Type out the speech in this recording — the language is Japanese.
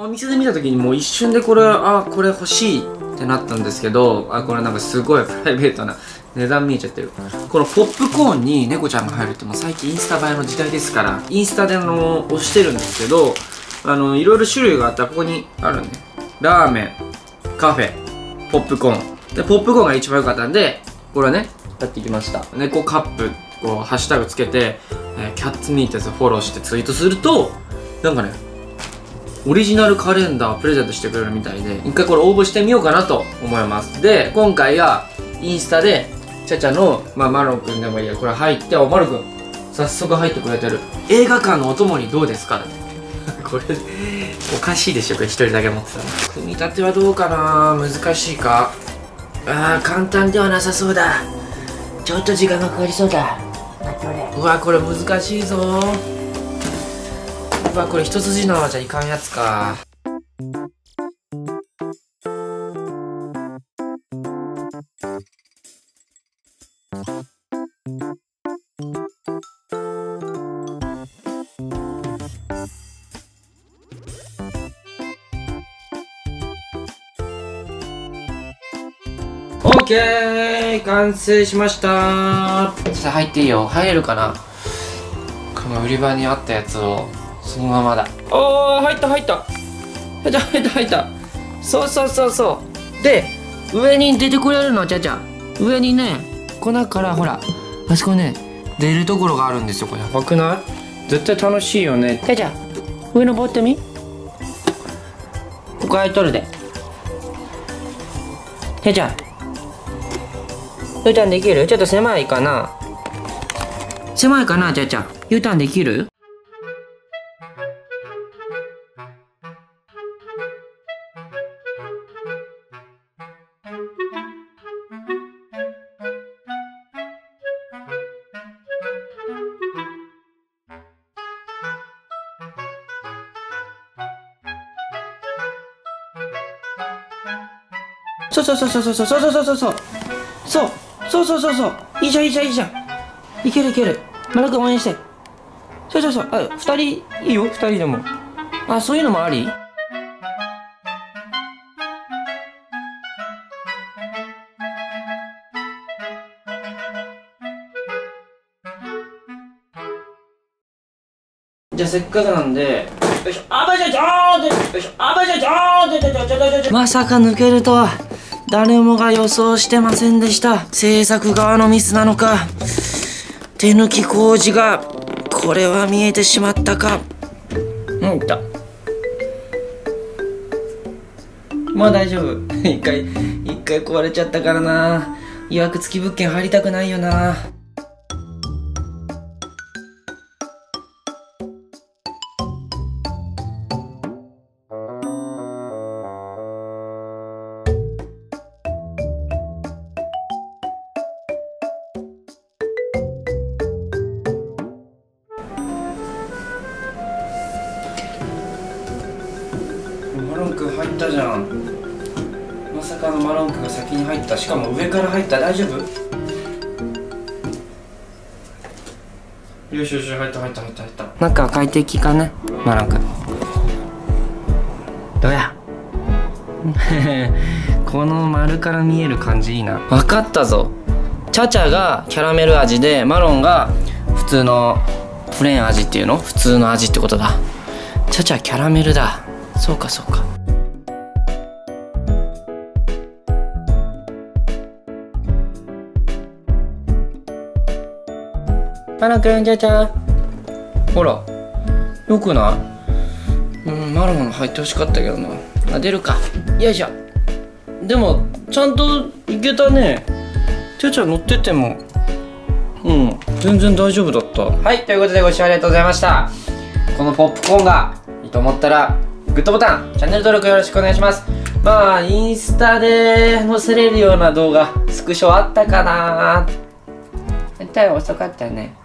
お店で見た時にもう一瞬でこれあこれ欲しいってなったんですけどあこれなんかすごいプライベートな値段見えちゃってる。このポップコーンに猫ちゃんが入るってもう最近インスタ映えの時代ですからインスタであの押してるんですけどあのいろいろ種類があった。らここにあるんで。ラーメンカフェポップコーン。でポップコーンが一番良かったんでこれはねやってきました。猫カップこうハッシュタグつけて、えーキャッツミーってやつフォローしてツイートするとなんかねオリジナルカレンダープレゼントしてくれるみたいで一回これ応募してみようかなと思います。で今回はインスタでちゃちゃの、まあ、マロンくんでもいいやこれ入っておマロンくん早速入ってくれてる。映画館のお供にどうですか？っ てこれおかしいでしょこれ一人だけ持ってたら組み立てはどうかな？難しいか？あー簡単ではなさそうだ。ちょっと時間がかかりそうだ。うわこれ難しいぞ。うわこれ一筋縄じゃいかんやつか。オッケー完成しました。さあ入っていいよ。入れるかな。この売り場にあったやつを。そのままだ。おー入った入った。入った入った入った。そうそうそうそう。で上に出てくれるのちゃちゃ。上にね粉からほら。あそこね出るところがあるんですよこれ。やばくない？絶対楽しいよね。ちゃちゃ上登ってみ。ここ空いとるで。ちゃちゃ。ゆうたんできる？ちょっと狭いかな？狭いかなちゃちゃ。ゆうたんできる？そうそうそうそうそうそうそうそうそうそう。そうそうそうそうそう。いいじゃんいいじゃんいいじゃん。いけるいける。丸くん応援して。そうそうそう。あ二人いいよ？二人でも。あそういうのもあり？じゃあせっかくなんで。よいしょ。あばじゃじょーでよいしょ。あばじゃじょーでまさか抜けるとは誰もが予想してませんでした。制作側のミスなのか。手抜き工事がこれは見えてしまったか。うんいた。まあ大丈夫。一回一回壊れちゃったからな。予約付き物件入りたくないよな。マロン君入ったじゃん。まさかのマロン君が先に入った。しかも上から入った。大丈夫？よしよし入った入った入った入った。中快適かね？マロン君。どうや？この丸から見える感じいいな。分かったぞ。チャチャがキャラメル味でマロンが普通のプレーン味っていうの？普通の味ってことだ。チャチャキャラメルだそうかそうか。マロくんちゃちゃ。ほら。よくない？うんマロも入ってほしかったけどな。あ出るか。よいしょ。でもちゃんといけたね。ちゃちゃ乗ってても。うん全然大丈夫だった。はいということでご視聴ありがとうございました。このポップコーンがいいと思ったらグッドボタンチャンネル登録よろしくお願いします。まあインスタで載せれるような動画スクショあったかな絶対遅かったね。